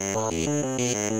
Give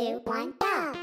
Two, one, go.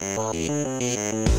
Get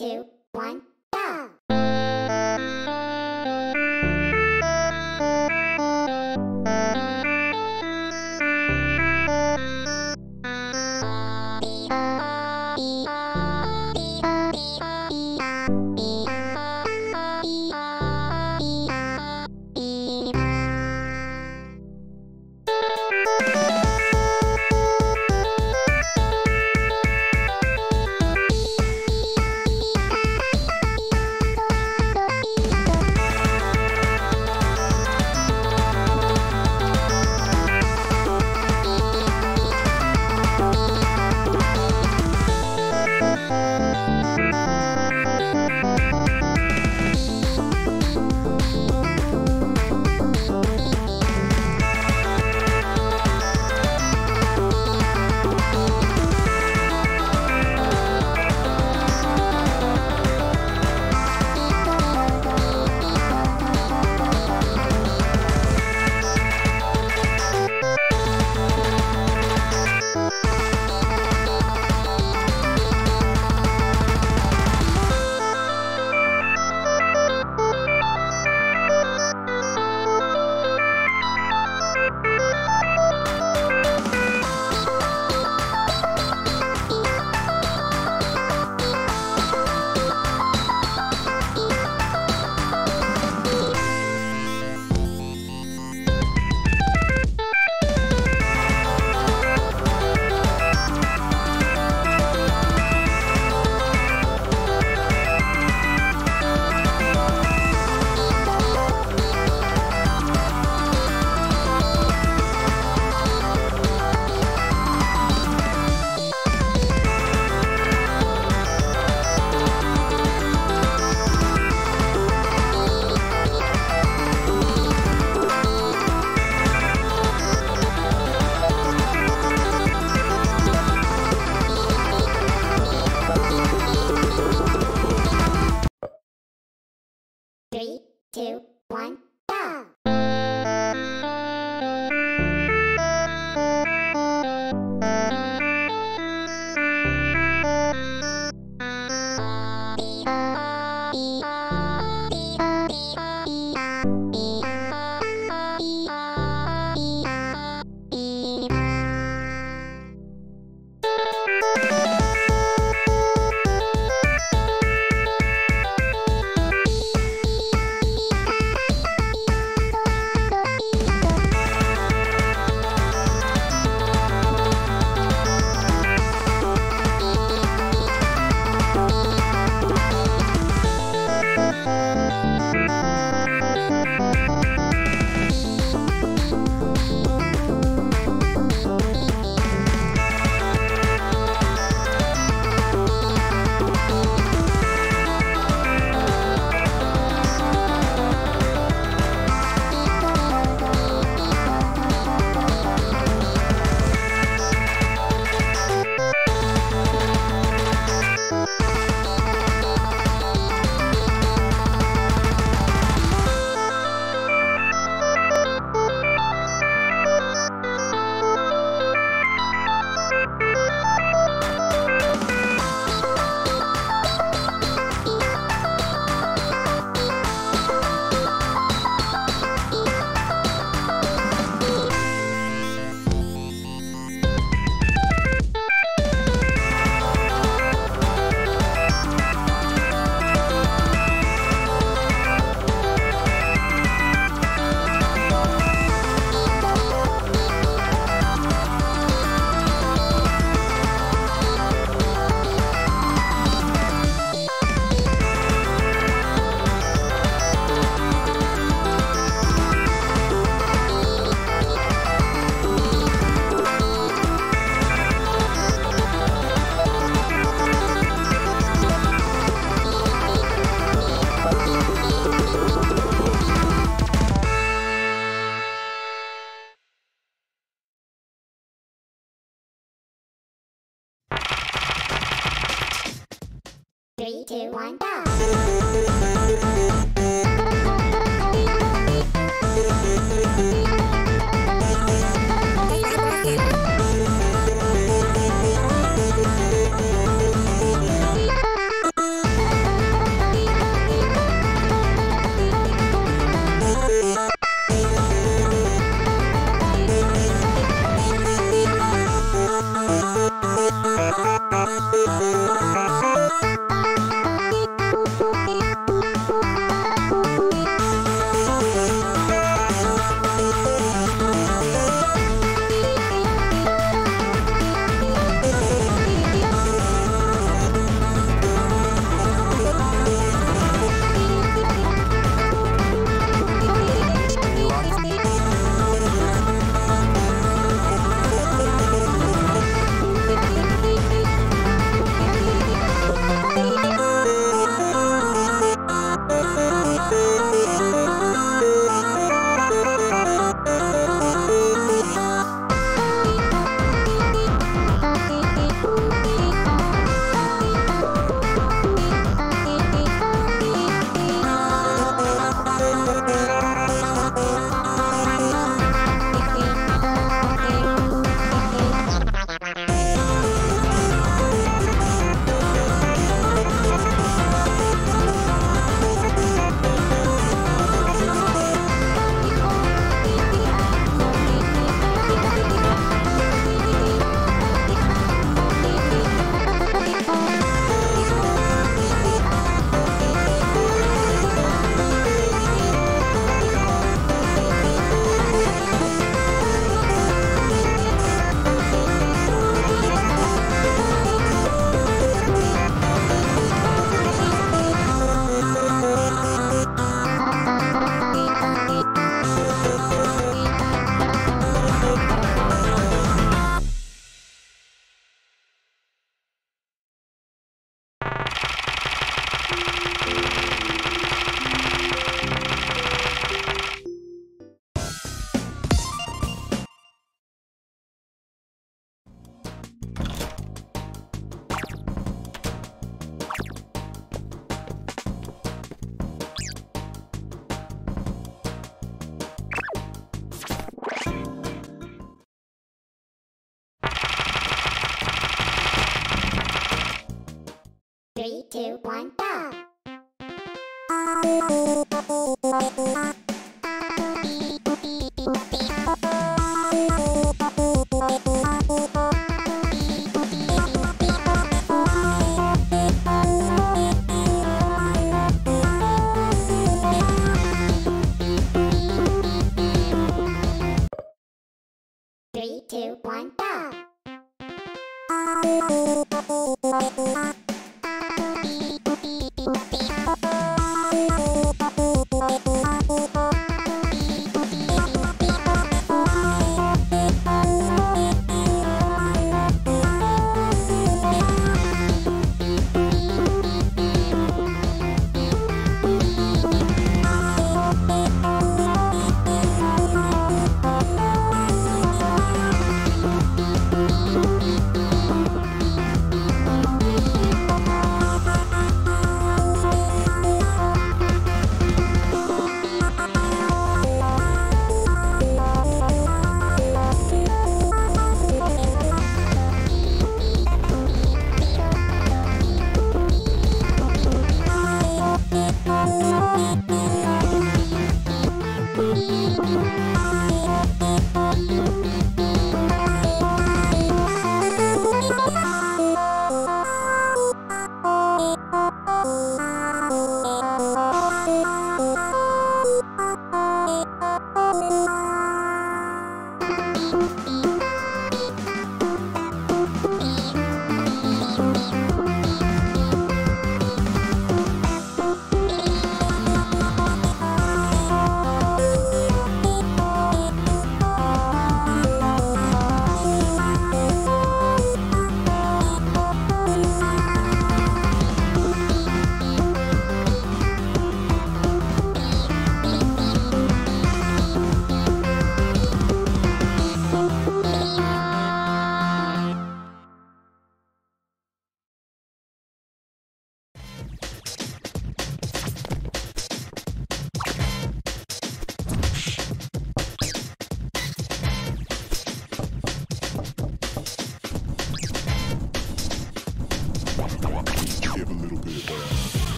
two, one,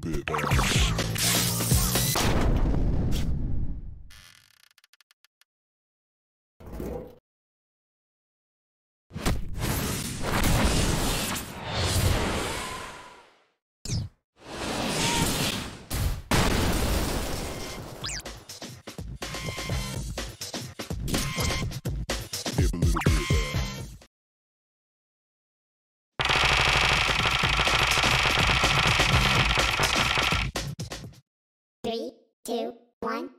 bit better. Two, one,